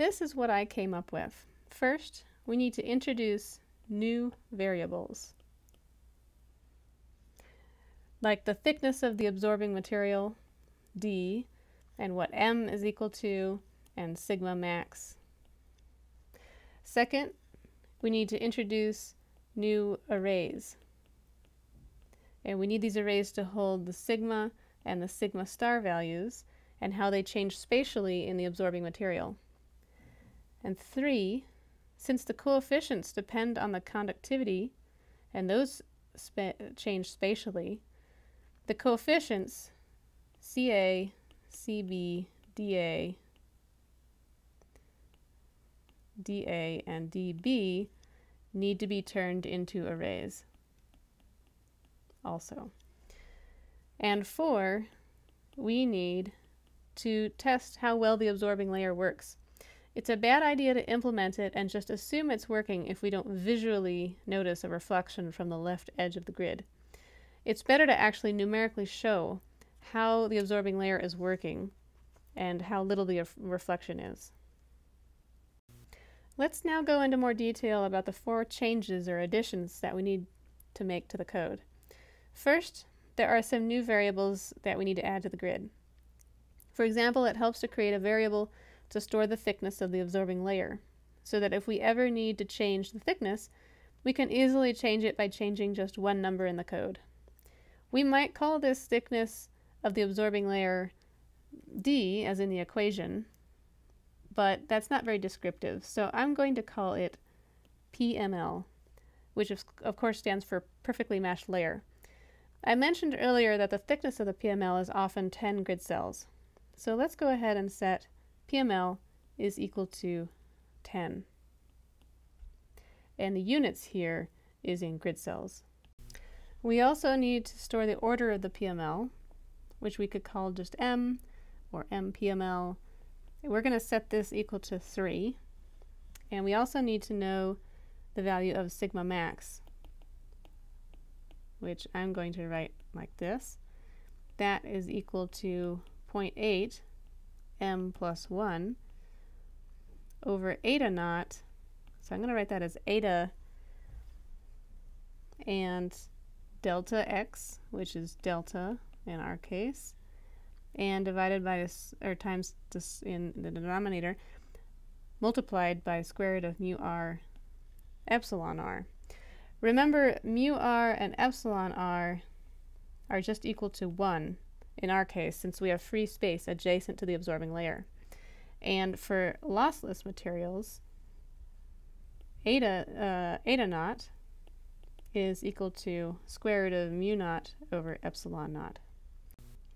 This is what I came up with. First, we need to introduce new variables, like the thickness of the absorbing material, d, and what m is equal to, and sigma max. Second, we need to introduce new arrays. And we need these arrays to hold the sigma and the sigma star values and how they change spatially in the absorbing material. And three, since the coefficients depend on the conductivity and those spa change spatially, the coefficients CA, CB, DA, DA, and DB need to be turned into arrays also. And four, we need to test how well the absorbing layer works. It's a bad idea to implement it and just assume it's working if we don't visually notice a reflection from the left edge of the grid. It's better to actually numerically show how the absorbing layer is working and how little the reflection is. Let's now go into more detail about the four changes or additions that we need to make to the code. First, there are some new variables that we need to add to the grid. For example, it helps to create a variable to store the thickness of the absorbing layer, so that if we ever need to change the thickness, we can easily change it by changing just one number in the code. We might call this thickness of the absorbing layer d, as in the equation, but that's not very descriptive, so I'm going to call it PML, which of course stands for perfectly matched layer. I mentioned earlier that the thickness of the PML is often 10 grid cells. So let's go ahead and set PML is equal to 10. And the units here is in grid cells. We also need to store the order of the PML, which we could call just M or MPML. We're going to set this equal to 3. And we also need to know the value of sigma max, which I'm going to write like this. That is equal to 0.8 m plus 1 over eta naught. So I'm going to write that as eta and delta x, which is delta in our case, and divided by, this, or times this in the denominator, multiplied by square root of mu r epsilon r. Remember, mu r and epsilon r are just equal to 1 in our case, since we have free space adjacent to the absorbing layer. And for lossless materials, eta, uh, eta naught is equal to square root of mu naught over epsilon naught.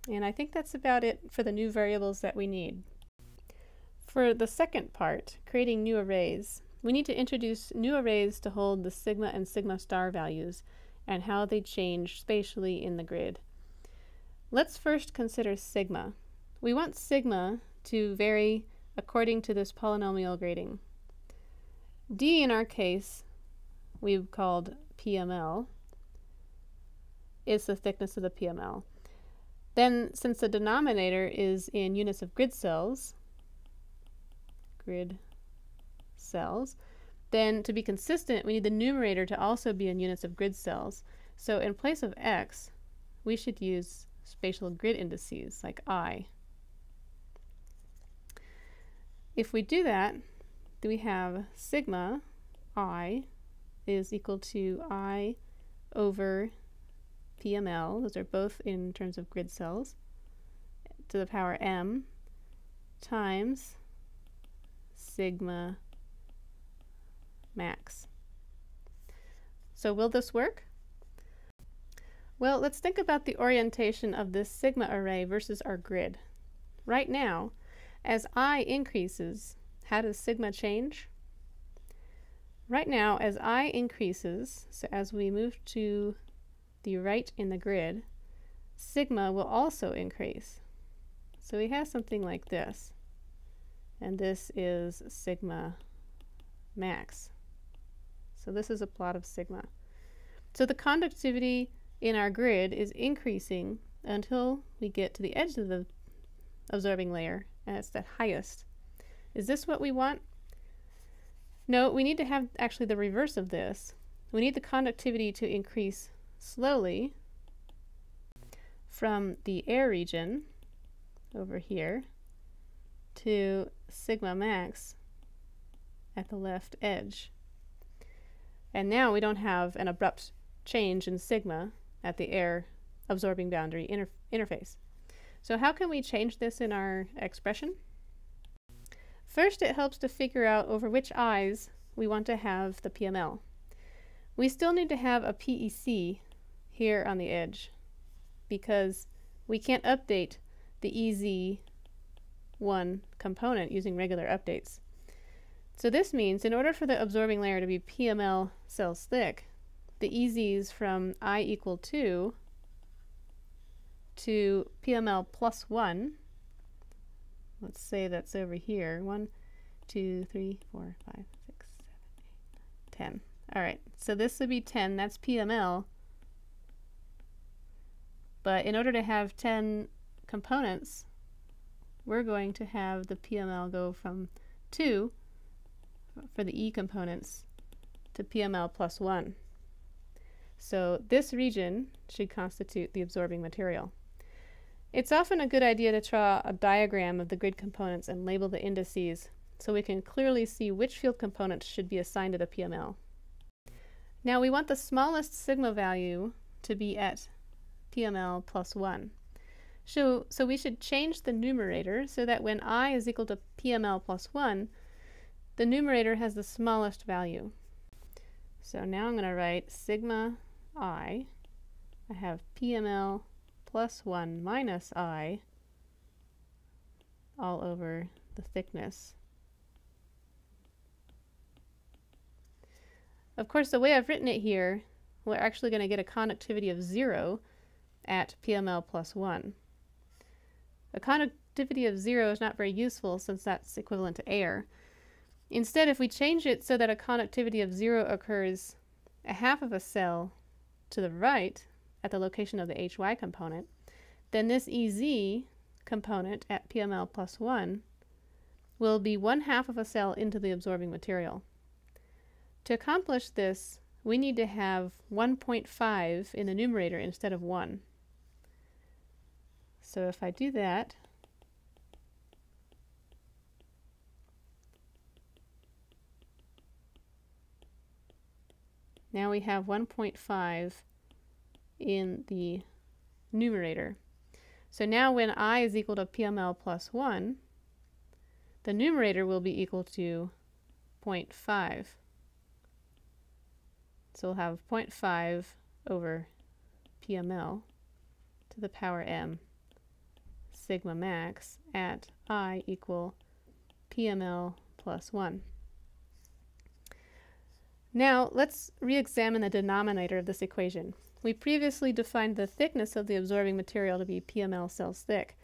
And I think that's about it for the new variables that we need. For the second part, creating new arrays, we need to introduce new arrays to hold the sigma and sigma star values and how they change spatially in the grid. Let's first consider sigma. We want sigma to vary according to this polynomial grading. D in our case, we've called PML, is the thickness of the PML. Then, since the denominator is in units of grid cells, grid cells, then to be consistent, we need the numerator to also be in units of grid cells. So in place of x, we should use spatial grid indices like i. If we do that, then we have sigma i is equal to i over PML, those are both in terms of grid cells, to the power m times sigma max. So will this work? Well, let's think about the orientation of this sigma array versus our grid. Right now, as i increases, how does sigma change? Right now, as i increases, so as we move to the right in the grid, sigma will also increase. So we have something like this, and this is sigma max. So this is a plot of sigma. So the conductivity in our grid is increasing until we get to the edge of the absorbing layer, and it's the highest. Is this what we want? No, we need to have actually the reverse of this. We need the conductivity to increase slowly from the air region over here to sigma max at the left edge. And now we don't have an abrupt change in sigma at the air absorbing boundary inter interface. So how can we change this in our expression? First, it helps to figure out over which eyes we want to have the PML. We still need to have a PEC here on the edge because we can't update the EZ1 component using regular updates. So this means in order for the absorbing layer to be PML cells thick, the EZs from i equal 2 to PML plus 1, let's say that's over here, 1, 2, 3, 4, 5, 6, 7, 8, 10. All right, so this would be 10, that's PML. But in order to have 10 components, we're going to have the PML go from 2 for the E components to PML plus 1. So this region should constitute the absorbing material. It's often a good idea to draw a diagram of the grid components and label the indices so we can clearly see which field components should be assigned to the PML. Now we want the smallest sigma value to be at PML plus 1. So, so we should change the numerator so that when i is equal to PML plus 1, the numerator has the smallest value. So now I'm going to write sigma i. I have PML plus 1 minus i all over the thickness. Of course, the way I've written it here, we're actually going to get a conductivity of 0 at PML plus 1. A conductivity of 0 is not very useful since that's equivalent to air. Instead, if we change it so that a conductivity of 0 occurs a half of a cell to the right at the location of the HY component, then this EZ component at PML plus 1 will be one half of a cell into the absorbing material. To accomplish this, we need to have 1.5 in the numerator instead of 1. So if I do that, now we have 1.5 in the numerator. So now when i is equal to PML plus 1, the numerator will be equal to 0.5. So we'll have 0.5 over PML to the power m sigma max at i equal PML plus 1. Now let's re-examine the denominator of this equation. We previously defined the thickness of the absorbing material to be PML cells thick.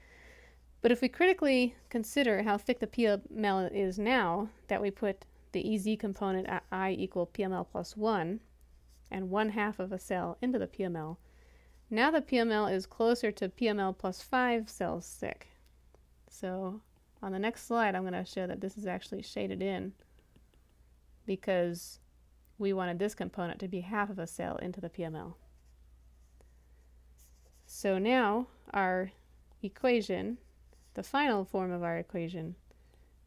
But if we critically consider how thick the PML is now, that we put the EZ component at I equal PML plus 1, and one half of a cell into the PML, now the PML is closer to PML plus 5 cells thick. So on the next slide, I'm going to show that this is actually shaded in because we wanted this component to be half of a cell into the PML. So now our equation, the final form of our equation,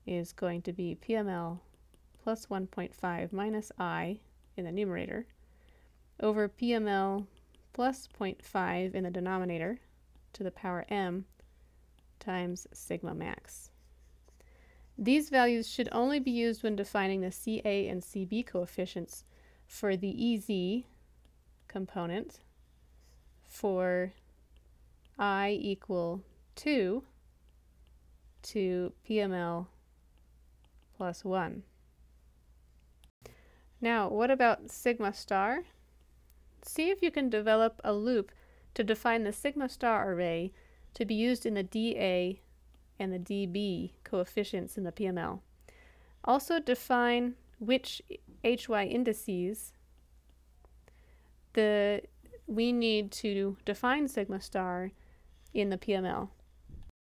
is going to be PML plus 1.5 minus i in the numerator over PML plus 0.5 in the denominator to the power m times sigma max. These values should only be used when defining the CA and CB coefficients for the EZ component for i equal 2 to PML plus 1. Now, what about sigma star? See if you can develop a loop to define the sigma star array to be used in the dA and the dB coefficients in the PML. Also define which HY indices the we need to define sigma star in the PML.